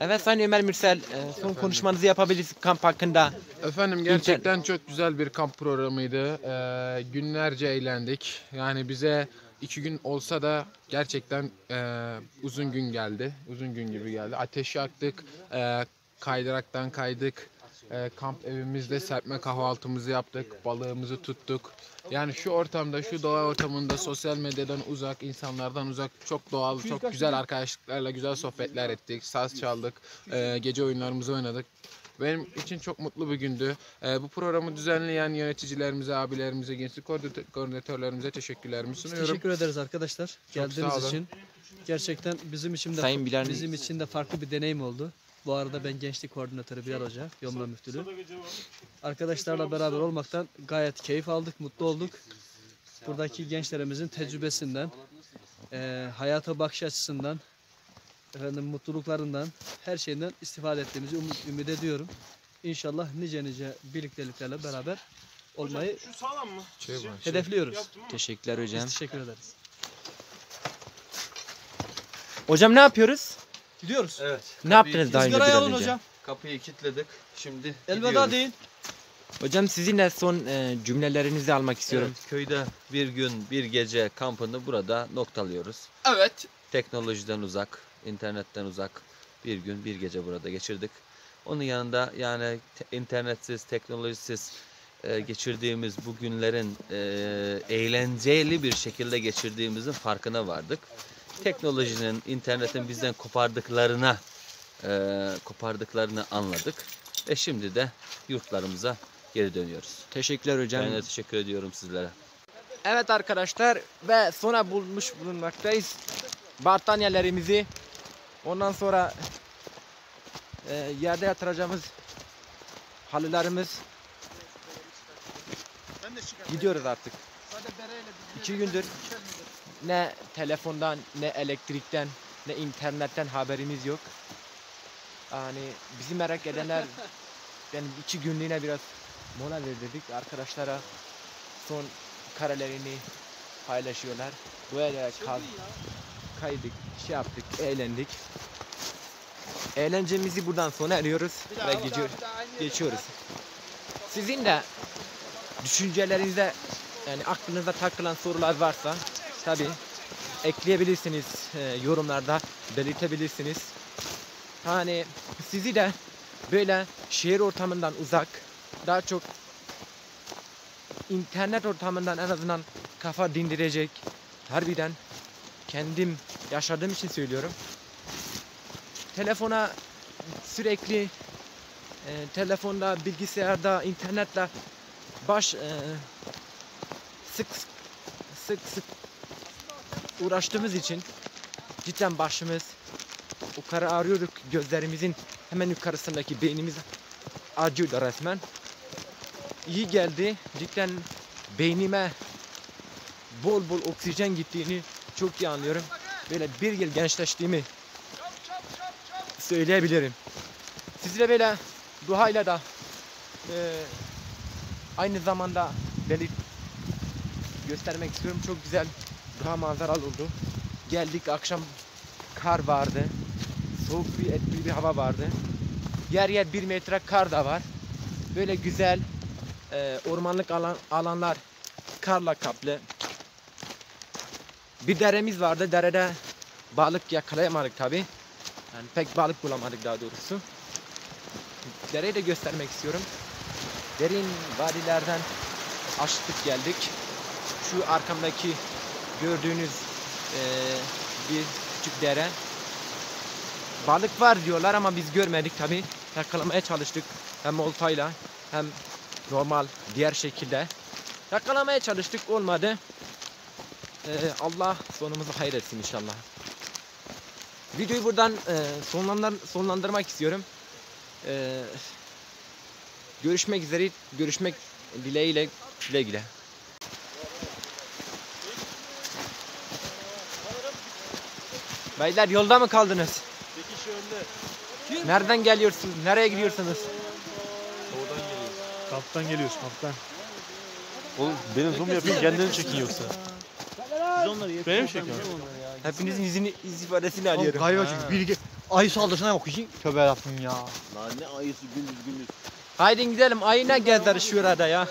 Evet Sayın Ömer Mürsel, e, son konuşmanızı yapabilirsiniz kamp hakkında. Efendim gerçekten çok güzel bir kamp programıydı. Ee, günlerce eğlendik. Yani bize iki gün olsa da gerçekten e, uzun gün geldi. Uzun gün gibi geldi. Ateş yaktık, e, kaydıraktan kaydık. E, kamp evimizde serpme kahvaltımızı yaptık, balığımızı tuttuk. Yani şu ortamda, şu doğa ortamında sosyal medyadan uzak, insanlardan uzak, çok doğal, çok güzel arkadaşlıklarla güzel sohbetler ettik. Saz çaldık, e, gece oyunlarımızı oynadık. Benim için çok mutlu bir gündü. Ee, bu programı düzenleyen yöneticilerimize, abilerimize, gençlik koordinatör- koordinatörlerimize teşekkürlerimi sunuyorum. Teşekkür ederiz arkadaşlar geldiğiniz için. Gerçekten bizim için de Sayın bizim için de farklı bir deneyim oldu. Bu arada ben gençlik koordinatörü Bilal Hoca, Yomla Müftülü. Arkadaşlarla beraber olmaktan gayet keyif aldık, mutlu olduk. Buradaki gençlerimizin tecrübesinden, eee, hayata bakış açısından, efendim mutluluklarından, her şeyinden istifade ettiğimizi ümit, ümit ediyorum. İnşallah nice nice birlikteliklerle beraber olmayı Şey var, hedefliyoruz. Teşekkürler Biz hocam. teşekkür ederiz. Hocam ne yapıyoruz? Gidiyoruz. Evet. Ne yaptınız daha önce Izgarayı alın hocam. Kapıyı kilitledik. Şimdi Elveda gidiyoruz. deyin. Hocam sizinle son e, cümlelerinizi almak istiyorum. Evet, köyde bir gün bir gece kampını burada noktalıyoruz. Evet. Teknolojiden uzak, internetten uzak bir gün bir gece burada geçirdik. Onun yanında yani te- internetsiz, teknolojisiz e, geçirdiğimiz bu günlerin e, eğlenceli bir şekilde geçirdiğimizin farkına vardık. Teknolojinin, internetin bizden kopardıklarına e, kopardıklarını anladık ve şimdi de yurtlarımıza geri dönüyoruz. Teşekkürler hocam. Ben de teşekkür ediyorum sizlere. Evet arkadaşlar ve sona bulmuş bulunmaktayız. Battaniyelerimizi ondan sonra e, yerde yatıracağımız halılarımız gidiyoruz artık. İki gündür ne telefondan ne elektrikten ne internetten haberimiz yok. Yani bizi merak edenler yani iki günlüğüne biraz mola verdirdik arkadaşlara son karelerini paylaşıyorlar. Böyle kal kaydık, şey yaptık, eğlendik. Eğlencemizi buradan sona eriyoruz ve geçiyor, geçiyoruz. Sizin de düşüncelerinizde yani aklınıza takılan sorular varsa tabi ekleyebilirsiniz e, yorumlarda belirtebilirsiniz. Hani sizi de böyle şehir ortamından uzak daha çok internet ortamından en azından kafa dindirecek harbiden kendim yaşadığım için söylüyorum. Telefona sürekli e, telefonda, bilgisayarda, internetle baş e, sık sık sık uğraştığımız için cidden başımız yukarı ağrıyorduk. Gözlerimizin hemen yukarısındaki beynimiz acıyordu resmen iyi geldi. Cidden beynime bol bol oksijen gittiğini çok iyi anlıyorum. Böyle bir yıl gençleştiğimi söyleyebilirim. Sizle böyle duayla da e, aynı zamanda belir göstermek istiyorum. Çok güzel duha manzaralı oldu. Geldik akşam kar vardı. Soğuk bir etkili bir hava vardı. Yer yer bir metre kar da var. Böyle güzel e, ormanlık alan, alanlar karla kaplı. Bir deremiz vardı. Derede balık yakalayamadık tabi. Yani pek balık bulamadık daha doğrusu. Dereyi de göstermek istiyorum. Derin vadilerden aştık geldik. Şu arkamdaki gördüğünüz e, bir küçük dere. Balık var diyorlar ama biz görmedik tabi. Yakalamaya çalıştık. Hem oltayla hem normal diğer şekilde yakalamaya çalıştık olmadı. Ee, Allah sonumuzu hayretsin inşallah. Videoyu buradan e, sonlandır, sonlandırmak istiyorum. Ee, görüşmek üzere, görüşmek dileğiyle güle güle. Beyler yolda mı kaldınız? Nereden geliyorsunuz? Nereye gidiyorsunuz? Kamptan geliyoruz kamptan. Oğlum benim zoom yapayım kendini çekin yoksa. Benim çekiyorum. Hepinizin yüzünü, yüz ifadesini alıyorum. Galiba çünkü bir ayı saldırısına bakıyorsun. Tövbe yarabbim ya. Lan ne ayısı gündüz gündüz. Haydi gidelim ayına gezeriz şurada ya.